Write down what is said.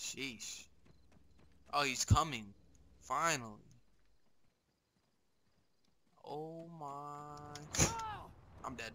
Sheesh. Oh, he's coming. Finally. Oh my. I'm dead.